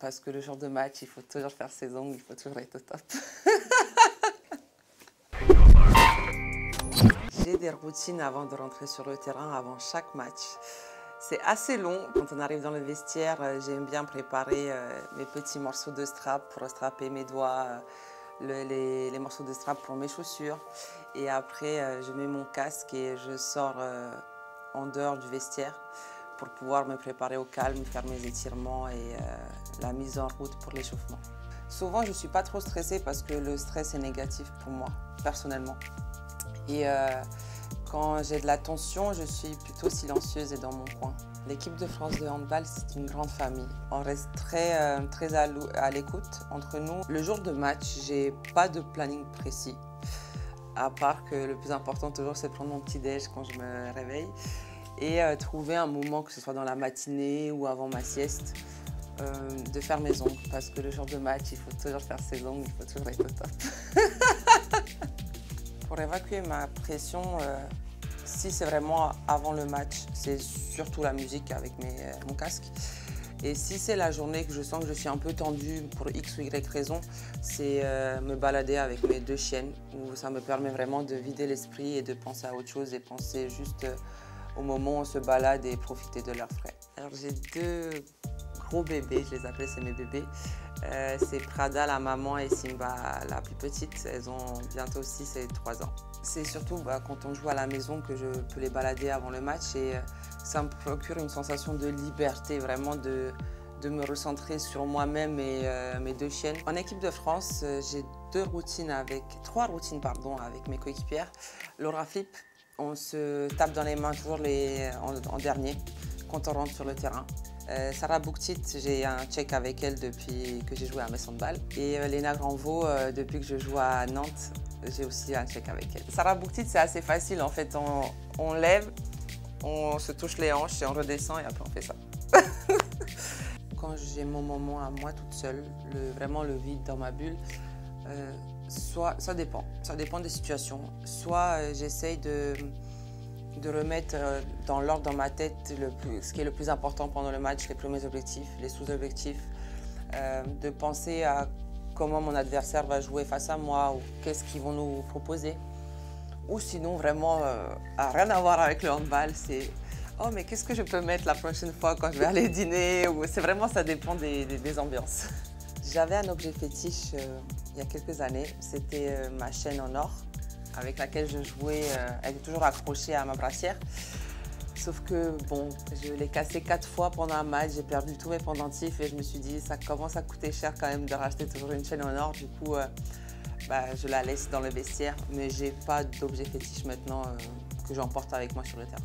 Parce que le jour de match, il faut toujours faire ses ongles, il faut toujours être au top. J'ai des routines avant de rentrer sur le terrain, avant chaque match. C'est assez long. Quand on arrive dans le vestiaire, euh, j'aime bien préparer euh, mes petits morceaux de strap pour strapper mes doigts, euh, les, morceaux de strap pour mes chaussures. Et après, je mets mon casque et je sors en dehors du vestiaire pour pouvoir me préparer au calme, faire mes étirements et la mise en route pour l'échauffement. Souvent, je ne suis pas trop stressée parce que le stress est négatif pour moi, personnellement. Et quand j'ai de la tension, je suis plutôt silencieuse et dans mon coin. L'équipe de France de handball, c'est une grande famille. On reste très, euh, très à l'écoute entre nous. Le jour de match, j'ai pas de planning précis. À part que le plus important toujours, c'est prendre mon petit déj quand je me réveille et euh, trouver un moment, que ce soit dans la matinée ou avant ma sieste, euh, de faire mes ongles. Parce que le jour de match, il faut toujours faire ses ongles, il faut toujours être au top. Pour évacuer ma pression, si c'est vraiment avant le match, c'est surtout la musique avec euh, mon casque. Et si c'est la journée que je sens que je suis un peu tendue pour X ou Y raison, c'est euh, me balader avec mes deux chiennes où ça me permet vraiment de vider l'esprit et de penser à autre chose et penser juste euh, au moment où on se balade et profiter de leur frais. Alors j'ai deux gros bébés, je les appelle c'est mes bébés. c'est Prada la maman et Simba la plus petite, elles ont bientôt 6 et 3 ans. C'est surtout bah, quand on joue à la maison que je peux les balader avant le match et euh, ça me procure une sensation de liberté, vraiment de, de me recentrer sur moi-même et euh, mes deux chiennes. En équipe de France, euh, j'ai deux routines avec, trois routines pardon, avec mes coéquipières. Laura Flip, on se tape dans les mains toujours les, en, dernier quand on rentre sur le terrain. Sarah Bouktit, j'ai un check avec elle depuis que j'ai joué à Maison de Balle. Et Léna Granvaux, depuis que je joue à Nantes, j'ai aussi un check avec elle. Sarah Bouktit, c'est assez facile en fait. On, lève, on se touche les hanches et on redescend et après on fait ça. Quand j'ai mon moment à moi toute seule, le, vraiment le vide dans ma bulle, euh, soit ça dépend, ça dépend des situations. Soit euh, j'essaye de, de remettre euh, dans l'ordre dans ma tête ce qui est le plus important pendant le match, les premiers objectifs, les sous-objectifs, de penser à comment mon adversaire va jouer face à moi ou qu'est-ce qu'ils vont nous proposer. Ou sinon, vraiment, euh, à rien à voir avec le handball, c'est oh, mais qu'est-ce que je peux mettre la prochaine fois quand je vais aller dîner? C'est vraiment, ça dépend des, ambiances. J'avais un objet fétiche euh, il y a quelques années, c'était euh, ma chaîne en or avec laquelle je jouais, elle est toujours accrochée à ma brassière. Sauf que bon, je l'ai cassé quatre fois pendant un match, j'ai perdu tous mes pendentifs et je me suis dit ça commence à coûter cher quand même de racheter toujours une chaîne en or. Du coup, euh, bah, je la laisse dans le vestiaire, mais j'ai pas d'objet fétiche maintenant euh, que j'emporte avec moi sur le terrain.